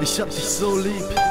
Ich hab dich so lieb.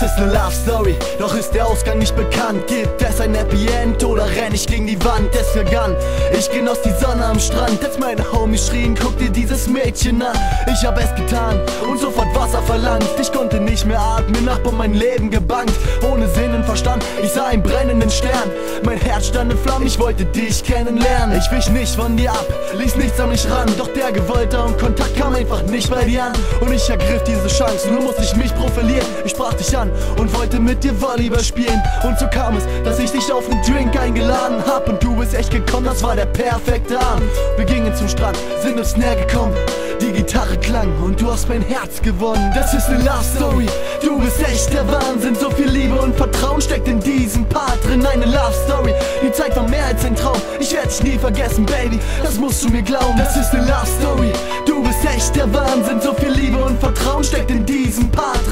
Das ist ne Love Story, doch ist der Ausgang nicht bekannt. Gibt es ein Happy End oder renn ich gegen die Wand? Es vergann, ich genoss die Sonne am Strand. Als meine Homies schrien, guck dir dieses Mädchen an. Ich hab es getan und sofort Wasser verlangt. Ich konnte nicht mehr atmen, hab um mein Leben gebankt. Ohne Sinn und Verstand, ich sah einen brennenden Stern. Mein Herz stand in Flammen, ich wollte dich kennenlernen. Ich wich nicht von dir ab, ließ nichts an mich ran. Doch der Gewollte und Kontakt kam einfach nicht bei dir an. Und ich ergriff diese Chance, nur musste ich mich profilieren. Ich sprach dich an und wollte mit dir Volleyball spielen. Und so kam es, dass ich dich auf einen Drink eingeladen hab. Und du bist echt gekommen, das war der perfekte Abend. Wir gingen zum Strand, sind uns näher gekommen. Die Gitarre klang und du hast mein Herz gewonnen. Das ist eine Love Story, du bist echt der Wahnsinn. So viel Liebe und Vertrauen steckt in diesem Part drin. Eine Love Story, die Zeit war mehr als ein Traum. Ich werde dich nie vergessen, Baby, das musst du mir glauben. Das ist eine Love Story, du bist echt der Wahnsinn. So viel Liebe und Vertrauen steckt in diesem Part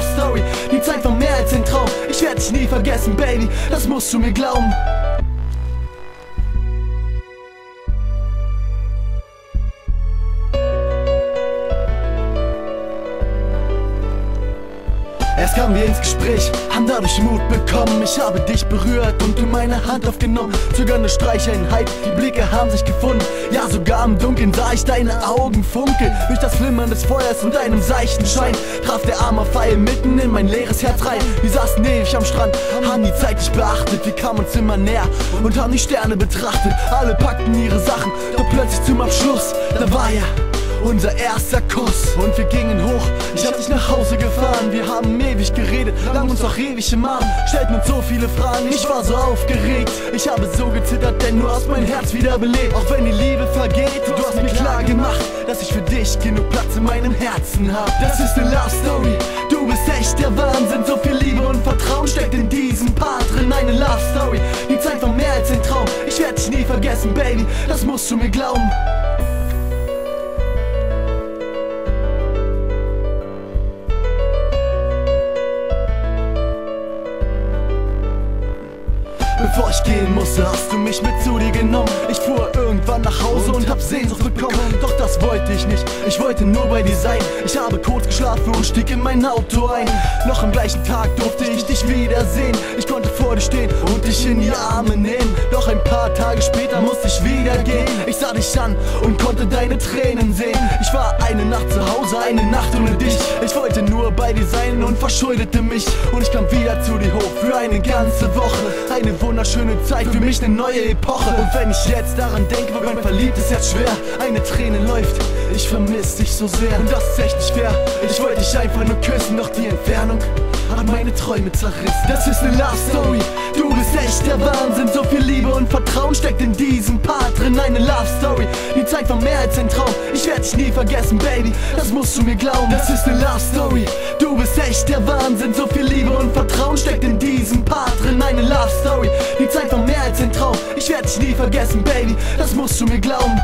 Love Story, die Zeit war mehr als ein Traum. Ich werde dich nie vergessen, Baby, das musst du mir glauben. Erst kamen wir ins Gespräch, haben dadurch Mut bekommen. Ich habe dich berührt und du meine Hand aufgenommen. Zögernde Streicheleinheit, die Blicke haben sich gefunden. Ja, sogar im Dunkeln sah ich deine Augen funkeln. Durch das Flimmern des Feuers und deinem seichten Schein traf der arme Pfeil mitten in mein leeres Herz rein. Wir saßen ewig am Strand, haben die Zeit nicht beachtet. Wir kamen uns immer näher und haben die Sterne betrachtet. Alle packten ihre Sachen, doch plötzlich zum Abschluss, da war ja unser erster Kuss und wir gingen hoch. Ich hab dich nach Hause gefahren, wir haben ewig geredet, lang uns auch ewig im Arm, stellten uns so viele Fragen. Ich war so aufgeregt, ich habe so gezittert, denn du hast mein Herz wieder belebt. Auch wenn die Liebe vergeht, du hast mir klar gemacht, dass ich für dich genug Platz in meinem Herzen hab. Das ist eine Love Story, du bist echt der Wahnsinn. So viel Liebe und Vertrauen steckt in diesem Part drin. Eine Love Story, die Zeit war mehr als ein Traum. Ich werde dich nie vergessen, Baby, das musst du mir glauben. Ich gehen musste, hast du mich mit zu dir genommen. Ich fuhr irgendwann nach Hause und hab Sehnsucht bekommen. Doch das wollte ich nicht, ich wollte nur bei dir sein. Ich habe kurz geschlafen und stieg in mein Auto ein. Noch am gleichen Tag durfte ich dich wiedersehen. Ich konnte vor dir stehen und dich in die Arme nehmen. Doch ein paar Tage später musste ich wieder gehen. Ich sah dich an und konnte deine Tränen sehen. Ich war eine Nacht zu Hause, eine Nacht ohne dich. Ich wollte nur bei dir sein und verschuldete mich. Und ich kam wieder zu dir hoch eine ganze Woche. Eine wunderschöne Zeit, für mich eine neue Epoche. Und wenn ich jetzt daran denke, wird mein verliebtes Herz schwer. Eine Träne läuft, ich vermiss dich so sehr. Und das ist echt nicht fair. Ich wollte dich einfach nur küssen, doch die Entfernung hat meine Träume zerrissen. Das ist eine Love Story, du bist echt der Wahnsinn. So viel Liebe und Vertrauen steckt in diesem Part drin. Eine Love Story, die Zeit war mehr als ein Traum. Ich werde dich nie vergessen, Baby, das musst du mir glauben. Das ist eine Love Story, du bist echt der Wahnsinn. So viel Liebe und Vertrauen steckt in diesem Love Story, die Zeit war mehr als ein Traum. Ich werde dich nie vergessen, Baby, das musst du mir glauben.